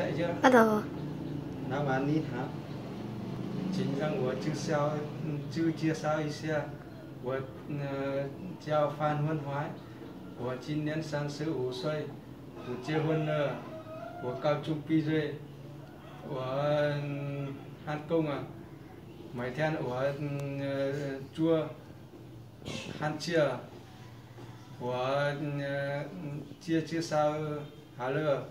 chạy chưa bắt đầu 那完你好，请让我介绍嗯就介绍一下，我呃叫范文怀，我今年三十五岁，我结婚了，我高中毕业，我嗯汉工啊，每天我嗯呃做汉街，我嗯呃介介绍好了。